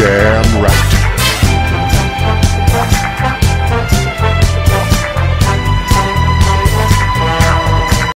Damn right.